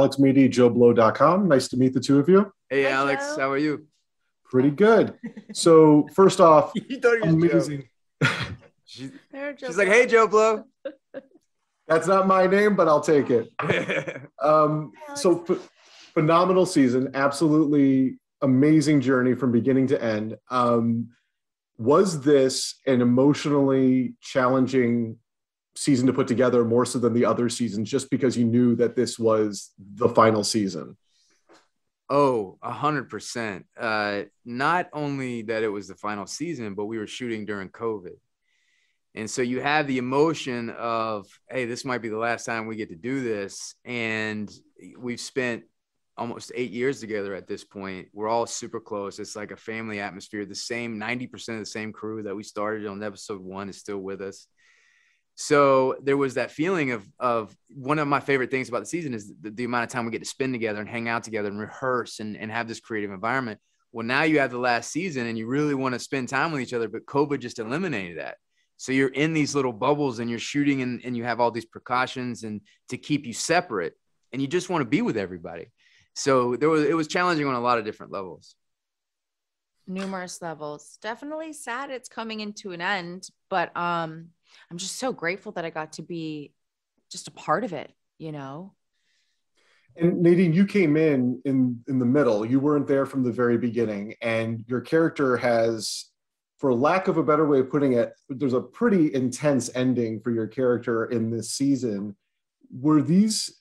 Alex Maidy, JoBlo.com. Nice to meet the two of you. Hey, Hi, Alex, Joe. how are you? Pretty good. So, first off, you thought he was Joe. amazing. She- she's like, hey, Joe Blow. That's not my name, but I'll take it. Um, so, ph- phenomenal season. Absolutely amazing journey from beginning to end. Um, was this an emotionally challenging season to put together more so than the other seasons just because you knew that this was the final season? oh, a hundred percent. Uh, not only that it was the final season, but we were shooting during COVID. And so you have the emotion of, hey, this might be the last time we get to do this. And we've spent almost eight years together at this point. We're all super close. It's like a family atmosphere. The same 90% of the same crew that we started on episode one is still with us. So there was that feeling of of one of my favorite things about the season is the, the amount of time we get to spend together and hang out together and rehearse and, and have this creative environment. Well, now you have the last season and you really want to spend time with each other, but COVID just eliminated that. So you're in these little bubbles and you're shooting and, and you have all these precautions and to keep you separate and you just want to be with everybody. So there was it was challenging on a lot of different levels. numerous levels. Definitely sad it's coming into an end, but um I'm just so grateful that I got to be just a part of it, you know. And Nadine, you came in in in the middle. You weren't there from the very beginning, and your character has, for lack of a better way of putting it, there's a pretty intense ending for your character in this season. Were these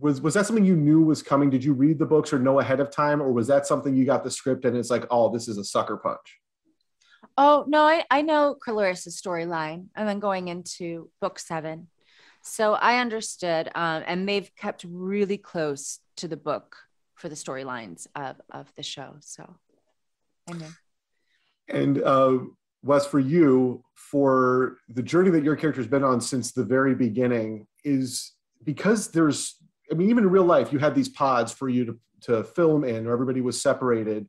was was that something you knew was coming? Did you read the books or know ahead of time, or was that something you got the script and it's like, oh, this is a sucker punch? Oh no, I, I know Clarissa's storyline and then going into book seven. So I understood. Um, and they've kept really close to the book for the storylines of, of the show. So I know. And uh, Wes, for you, for the journey that your character's been on since the very beginning, is because there's, I mean, even in real life, you had these pods for you to, to film in, or everybody was separated.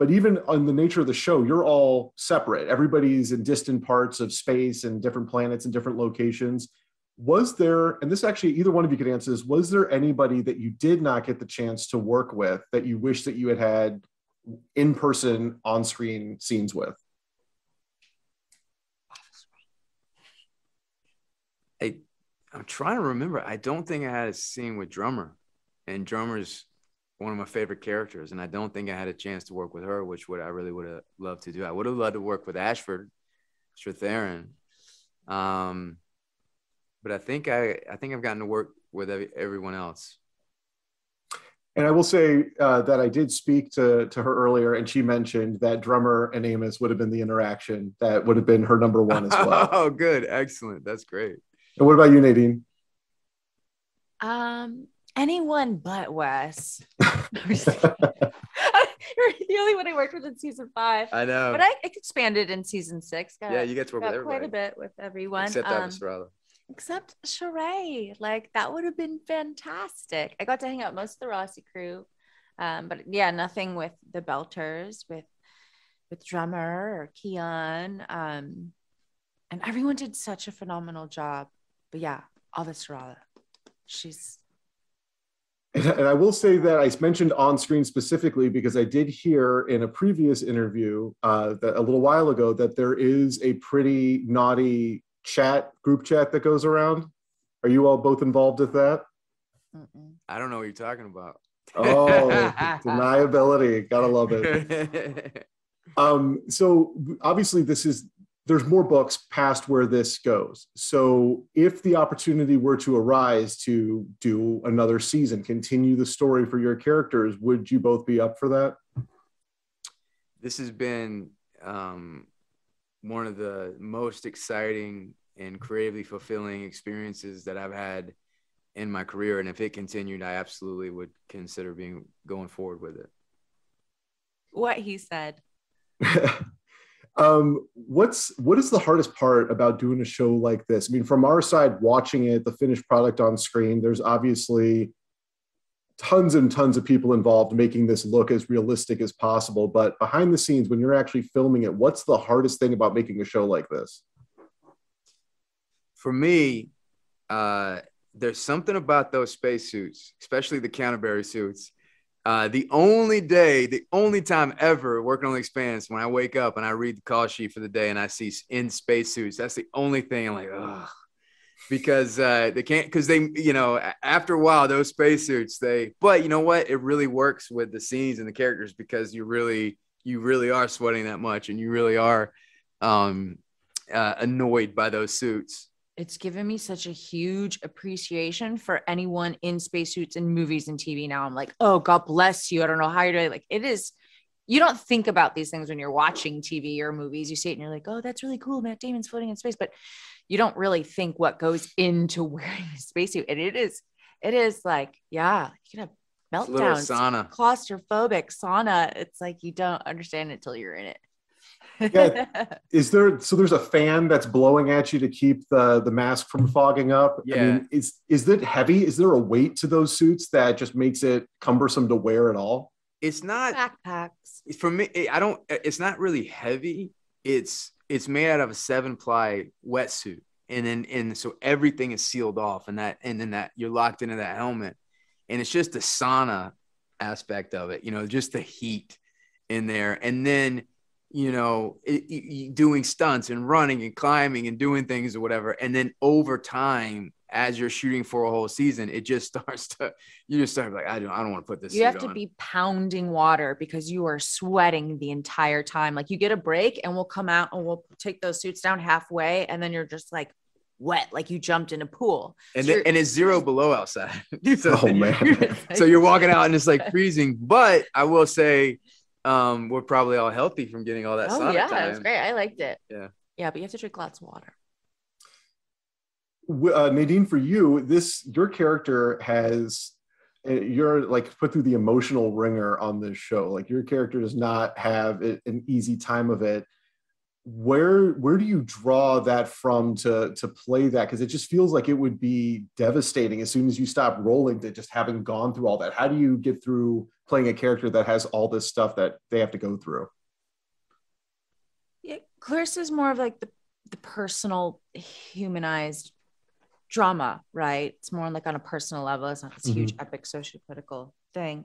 But even on the nature of the show, you're all separate. Everybody's in distant parts of space and different planets and different locations. Was there, and this actually either one of you could answer this, was there anybody that you did not get the chance to work with that you wish that you had had in person on screen scenes with? I I'm trying to remember. I don't think I had a scene with Drummer, and Drummer's one of my favorite characters, and I don't think I had a chance to work with her, which would I really would have loved to do. I would have loved to work with Ashford, Strathairn, um, but I think I I think I've gotten to work with every, everyone else. And I will say uh, that I did speak to, to her earlier, and she mentioned that drummer and Amos would have been the interaction that would have been her number one as well. oh, good, excellent, that's great. and what about you, Nadine? Um, anyone but Wes. You're the only one I worked with in season five. I know. But I expanded in season six. Got, yeah, you get to work with everybody. quite a bit with everyone. Except um, except Shohreh. Like that would have been fantastic. I got to hang out most of the Roci crew. Um, but yeah, nothing with the Belters, with with drummer or Keon. Um, and everyone did such a phenomenal job. But yeah, Avasarala. She's And, and I will say that I mentioned on screen specifically because I did hear in a previous interview uh, that a little while ago that there is a pretty naughty chat group chat that goes around. Are you all both involved with that? mm-mm. I don't know what you're talking about. Oh, deniability. Gotta love it. Um, so obviously, this is there's more books past where this goes. So if the opportunity were to arise to do another season, continue the story for your characters, would you both be up for that? this has been um, one of the most exciting and creatively fulfilling experiences that I've had in my career. And if it continued, I absolutely would consider being going forward with it. what he said. um, what's what is the hardest part about doing a show like this? I mean, from our side, watching it, the finished product on screen, there's obviously tons and tons of people involved making this look as realistic as possible. But behind the scenes, when you're actually filming it, what's the hardest thing about making a show like this? For me, uh, there's something about those spacesuits, especially the Canterbury suits. Uh, the only day, the only time ever working on the expanse when I wake up and I read the call sheet for the day and I see in spacesuits. That's the only thing I'm like, ugh, because uh, they can't because they you know after a while those spacesuits they but you know what it really works with the scenes and the characters because you really you really are sweating that much and you really are um, uh, annoyed by those suits it's given me such a huge appreciation for anyone in spacesuits in movies and TV now. I'm like, oh, God bless you. I don't know how you're doing. Like, it is, you don't think about these things when you're watching TV or movies. You see it and you're like, oh, that's really cool. Matt Damon's floating in space. But you don't really think what goes into wearing a spacesuit. And it is, it is like, yeah, you can have meltdowns, sauna. claustrophobic sauna. It's like you don't understand it until you're in it yeah. Is there so there's a fan that's blowing at you to keep the the mask from mm-hmm. fogging up? Yeah. I mean, is is it heavy? Is there a weight to those suits that just makes it cumbersome to wear at all? It's not backpacks. For me, I don't. It's not really heavy. It's it's made out of a seven ply wetsuit, and then and so everything is sealed off, and that and then that you're locked into that helmet, and it's just the sauna aspect of it. You know, just the heat in there, and then you know, it, it, doing stunts and running and climbing and doing things or whatever. And then over time, as you're shooting for a whole season, it just starts to, you just start like, I don't, I don't want to put this. You have to on. be pounding water because you are sweating the entire time. Like you get a break and we'll come out and we'll take those suits down halfway. And then you're just like, wet, like you jumped in a pool. And, so and it's zero below outside. so, oh man. so you're walking out and it's like freezing. But I will say, um, we're probably all healthy from getting all that. Oh yeah, time. it was great. I liked it. Yeah, yeah, but you have to drink lots of water. Uh, Nadine, for you, this your character has uh, you're like put through the emotional ringer on this show. Like your character does not have an easy time of it where where do you draw that from to to play that because it just feels like it would be devastating as soon as you stop rolling to just having gone through all that how do you get through playing a character that has all this stuff that they have to go through yeah clarissa is more of like the the personal humanized drama right it's more like on a personal level it's not this mm-hmm. huge epic social political thing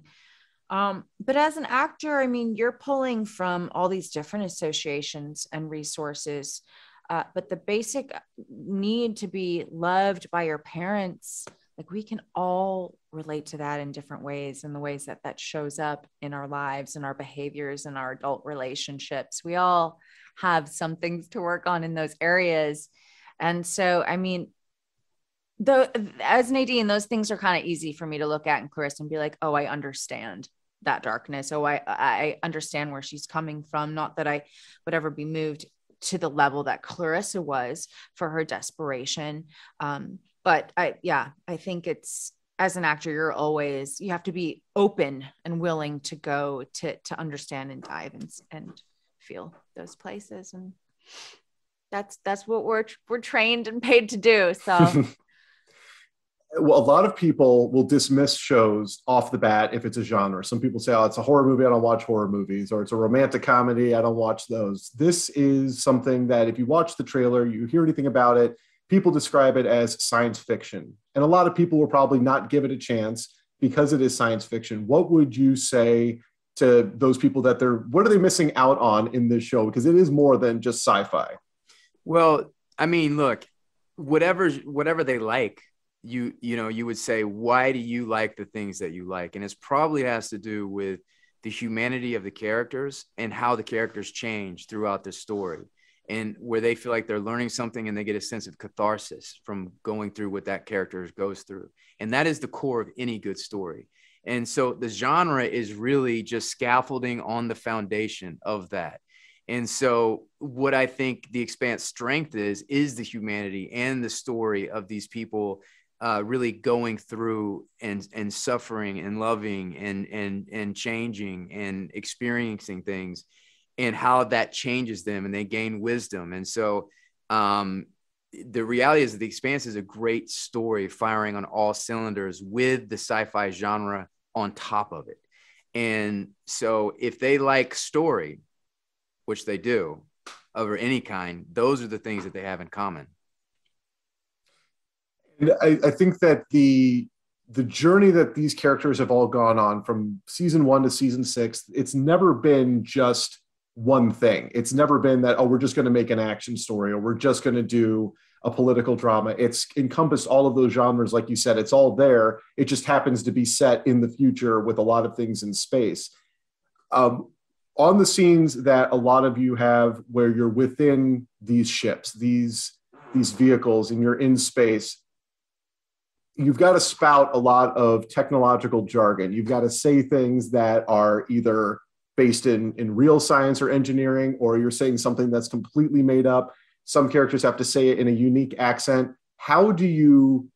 um, but as an actor, I mean, you're pulling from all these different associations and resources. Uh, but the basic need to be loved by your parents, like we can all relate to that in different ways, and the ways that that shows up in our lives and our behaviors and our adult relationships. We all have some things to work on in those areas. And so, I mean, though as Nadine, those things are kind of easy for me to look at and Clarissa and be like, oh, I understand that darkness. Oh, I I understand where she's coming from. Not that I would ever be moved to the level that Clarissa was for her desperation. Um, but I yeah, I think it's as an actor, you're always you have to be open and willing to go to to understand and dive and and feel those places and that's that's what we're we're trained and paid to do so well, a lot of people will dismiss shows off the bat if it's a genre. Some people say, "Oh, it's a horror movie. I don't watch horror movies," or "It's a romantic comedy. I don't watch those." This is something that, if you watch the trailer, you hear anything about it, people describe it as science fiction, and a lot of people will probably not give it a chance because it is science fiction. What would you say to those people that they're what are they missing out on in this show? Because it is more than just sci-fi. Well, I mean, look, whatever whatever they like you you know you would say why do you like the things that you like and it's probably has to do with the humanity of the characters and how the characters change throughout the story and where they feel like they're learning something and they get a sense of catharsis from going through what that character goes through. And that is the core of any good story. And so the genre is really just scaffolding on the foundation of that. And so, what I think the expanse strength is, is the humanity and the story of these people uh, really going through and and suffering and loving and and and changing and experiencing things and how that changes them and they gain wisdom. And so um, the reality is that the expanse is a great story firing on all cylinders with the sci-fi genre on top of it. And so if they like story which they do of any kind those are the things that they have in common. And I, I think that the the journey that these characters have all gone on from season one to season six, it's never been just one thing. It's never been that, oh, we're just going to make an action story or we're just going to do a political drama. It's encompassed all of those genres. Like you said, it's all there. It just happens to be set in the future with a lot of things in space. Um, on the scenes that a lot of you have where you're within these ships, these, these vehicles, and you're in space, you've got to spout a lot of technological jargon. You've got to say things that are either based in, in real science or engineering, or you're saying something that's completely made up. Some characters have to say it in a unique accent. How do you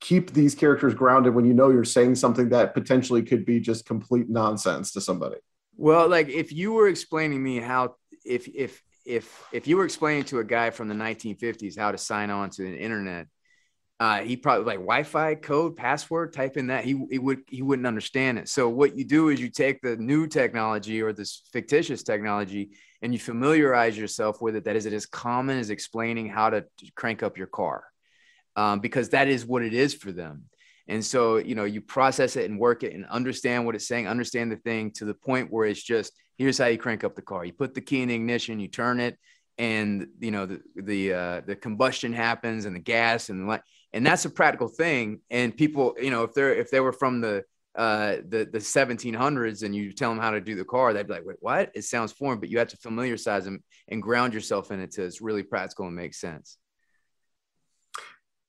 keep these characters grounded when you know you're saying something that potentially could be just complete nonsense to somebody? Well, like if you were explaining me how, if, if, if, if you were explaining to a guy from the 1950s how to sign on to the internet, uh, he probably like Wi-Fi code password. Type in that he he would he wouldn't understand it. So what you do is you take the new technology or this fictitious technology and you familiarize yourself with it. That is, it as common as explaining how to crank up your car, um, because that is what it is for them. And so you know you process it and work it and understand what it's saying, understand the thing to the point where it's just here's how you crank up the car. You put the key in the ignition, you turn it, and you know the the uh, the combustion happens and the gas and the light and that's a practical thing. And people, you know, if they're if they were from the uh, the the 1700s and you tell them how to do the car, they'd be like, "Wait, what?" It sounds foreign, but you have to familiarize them and ground yourself in it to it's really practical and makes sense.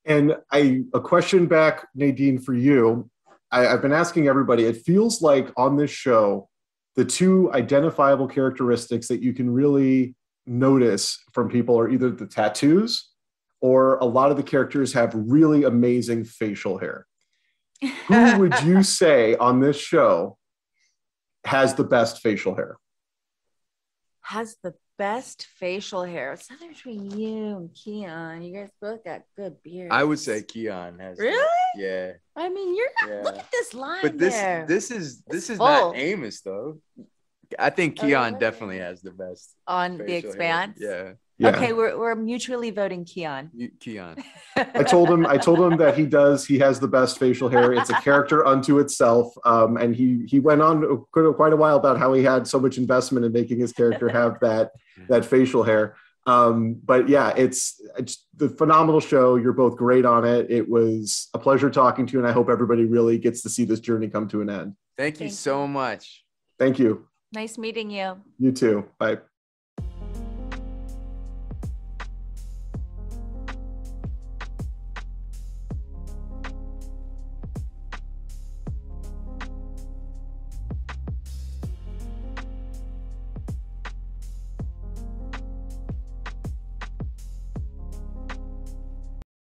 And I a question back, Nadine, for you. I, I've been asking everybody. It feels like on this show, the two identifiable characteristics that you can really notice from people are either the tattoos or a lot of the characters have really amazing facial hair. Who would you say on this show has the best facial hair? Has the best facial hair. It's not between you and Keon. You guys both got good beards. I would say Keon has. Really? The, yeah. I mean, you're not. Yeah. Look at this line. But this there. this is this It's is full. not Amos though. I think Oh, Keon really? definitely has the best on the facial hair. expanse. Yeah, Yeah. Okay, we're, we're mutually voting Keon. Keon. I told him I told him that he does he has the best facial hair. It's a character unto itself. Um, and he he went on quite a while about how he had so much investment in making his character have that that facial hair. Um, but yeah, it's it's the phenomenal show. You're both great on it. It was a pleasure talking to you, and I hope everybody really gets to see this journey come to an end. Thank you Thank so you. much. Thank you. Nice meeting you. You too. Bye.